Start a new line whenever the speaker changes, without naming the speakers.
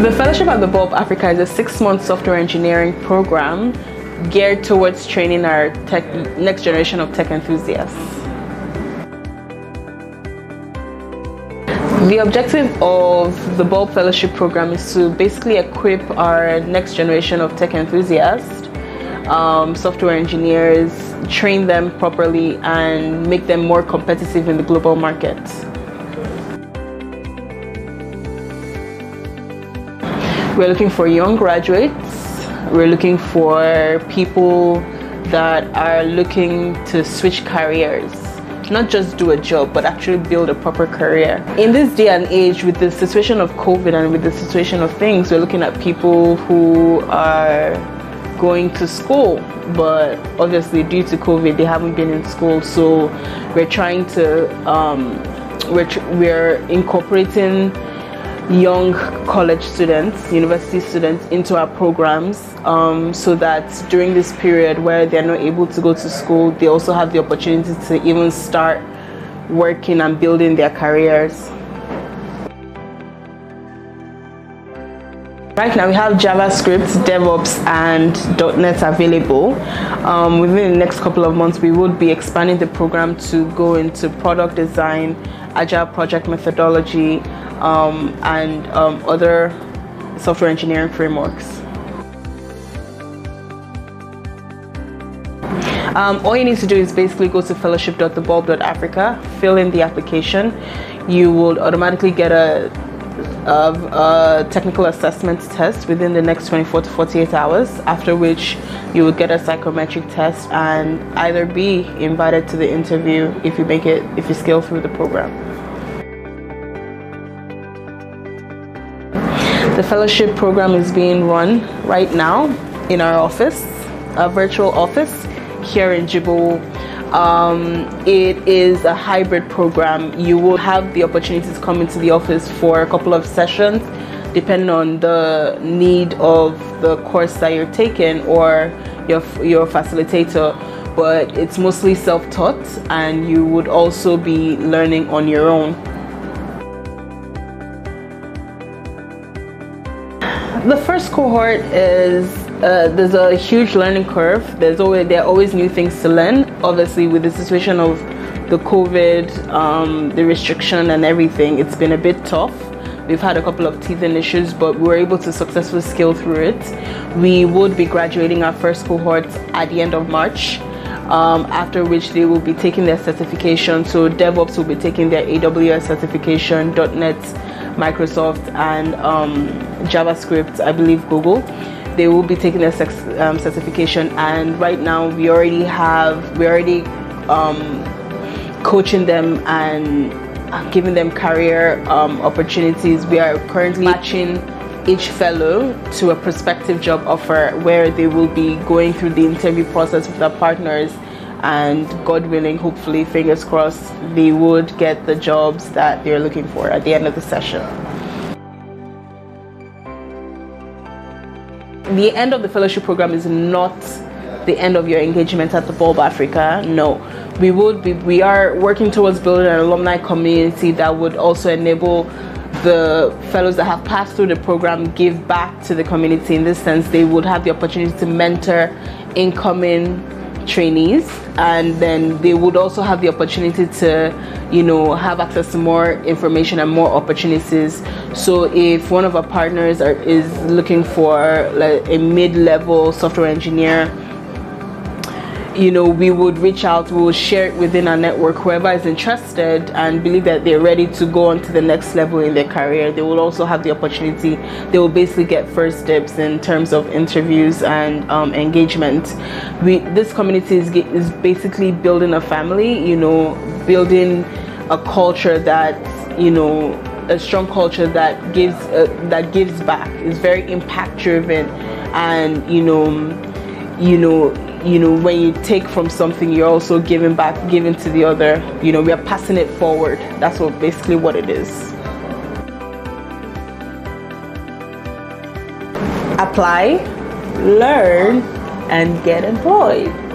The Fellowship at the Bulb Africa is a six-month software engineering program geared towards training our tech, next generation of tech enthusiasts. The objective of the Bulb Fellowship program is to basically equip our next generation of tech enthusiasts, um, software engineers, train them properly, and make them more competitive in the global market. We're looking for young graduates. We're looking for people that are looking to switch careers. Not just do a job, but actually build a proper career. In this day and age, with the situation of COVID and with the situation of things, we're looking at people who are going to school, but obviously, due to COVID, they haven't been in school. So, we're trying to, um, we're, we're incorporating young college students, university students into our programs um, so that during this period where they're not able to go to school, they also have the opportunity to even start working and building their careers. Right now we have JavaScript, DevOps and .NET available. Um, within the next couple of months we would be expanding the program to go into product design, agile project methodology, um, and um, other software engineering frameworks. Um, all you need to do is basically go to fellowship.thebulb.africa, fill in the application. You will automatically get a, a, a, technical assessment test within the next 24 to 48 hours, after which you will get a psychometric test and either be invited to the interview if you make it, if you scale through the program. The fellowship program is being run right now in our office, a virtual office here in Jibo. Um, it is a hybrid program. You will have the opportunity to come into the office for a couple of sessions, depending on the need of the course that you're taking or your your facilitator. But it's mostly self-taught, and you would also be learning on your own. The first cohort is uh, there's a huge learning curve. There's always there are always new things to learn. Obviously, with the situation of the COVID, um, the restriction and everything, it's been a bit tough. We've had a couple of teething issues, but we were able to successfully scale through it. We would be graduating our first cohort at the end of March. Um, after which they will be taking their certification. So DevOps will be taking their AWS certification, .NET Microsoft and um, JavaScript, I believe Google. They will be taking their um, certification, and right now we already have we already um, coaching them and giving them career um, opportunities. We are currently matching each fellow to a prospective job offer where they will be going through the interview process with their partners and God willing, hopefully, fingers crossed, they would get the jobs that they're looking for at the end of the session. The end of the fellowship program is not the end of your engagement at the Bulb Africa. No, we would be. We are working towards building an alumni community that would also enable the fellows that have passed through the program give back to the community. In this sense, they would have the opportunity to mentor incoming trainees and then they would also have the opportunity to you know have access to more information and more opportunities. So if one of our partners are, is looking for like a mid-level software engineer you know, we would reach out, we will share it within our network. Whoever is interested and believe that they're ready to go on to the next level in their career, they will also have the opportunity. They will basically get first steps in terms of interviews and um, engagement. We this community is is basically building a family. You know, building a culture that you know a strong culture that gives uh, that gives back. is very impact driven, and you know, you know you know when you take from something you're also giving back giving to the other. You know we are passing it forward. That's what basically what it is. Apply learn and get employed